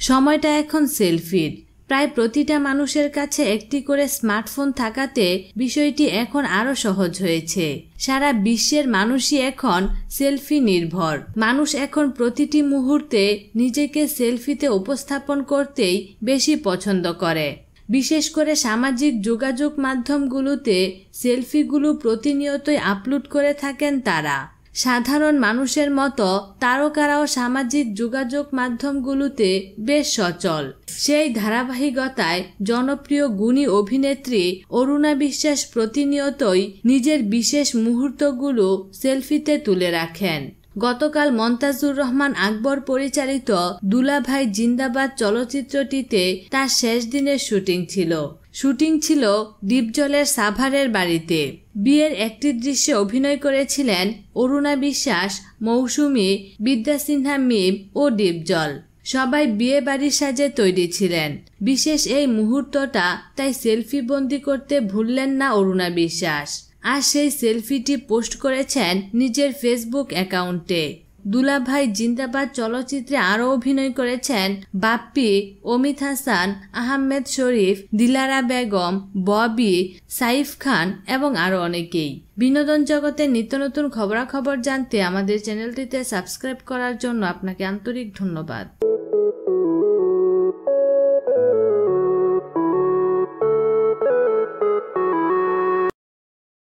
সময়টা এখন সেলফির। প্রায় প্রতিটা মানুষের কাছে একটি করে স্মার্টফোন থাকাতে বিষয়টি এখন আরও সহজ হয়েছে। সারা বিশ্বের মানুষই এখন সেলফি নির্ভর। মানুষ এখন প্রতিটি মুহূর্তে নিজেকে সেলফিতে উপস্থাপন করতেই বেশি পছন্দ করে। বিশেষ করে সামাজিক যোগাযোগ মাধ্যমগুলোতে সেলফিগুলো প্রতিনিয়তই আপলোড করে থাকেন তারা। সাধারণ মানুষের মতো তারকারাও সামাজিক যোগাযোগ মাধ্যমগুলোতে বেশ সচল। সেই ধারাবাহিকতায় জনপ্রিয় গুণী অভিনেত্রী অরুণা বিশ্বাস প্রতিনিয়তই নিজের বিশেষ মুহূর্তগুলো সেলফিতে তুলে রাখেন। গতকাল মন্তাজুর রহমান আকবর পরিচালিত দুলাভাই জিন্দাবাদ চলচ্চিত্রটিতে তার শেষ দিনের শুটিং ছিল। শুটিং ছিল দ্বীপজলের সাভারের বাড়িতে। বিয়ের একটি দৃশ্যে অভিনয় করেছিলেন অরুণা বিশ্বাস, মৌসুমী, বিদ্যা সিনহা মিম ও ডিপজল সবাই বিয়ে বাড়ির সাজে তৈরি ছিলেন। বিশেষ এই মুহূর্তটা তাই সেলফি বন্দি করতে ভুললেন না অরুণা বিশ্বাস। আর সেই সেলফিটি পোস্ট করেছেন নিজের ফেসবুক অ্যাকাউন্টে। দুলাভাই জিন্দাবাদ চলচ্চিত্রে আরও অভিনয় করেছেন বাপ্পি, অমিত হাসান, আহমেদ শরীফ, দিলারা বেগম, ববি, সাইফ খান এবং আরও অনেকেই। বিনোদন জগতের নিত্য নতুন খবরাখবর জানতে আমাদের চ্যানেলটিতে সাবস্ক্রাইব করার জন্য আপনাকে আন্তরিক ধন্যবাদ।